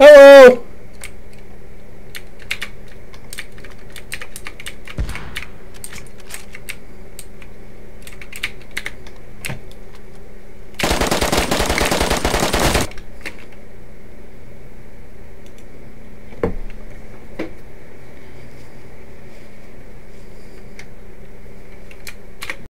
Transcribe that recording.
Hello!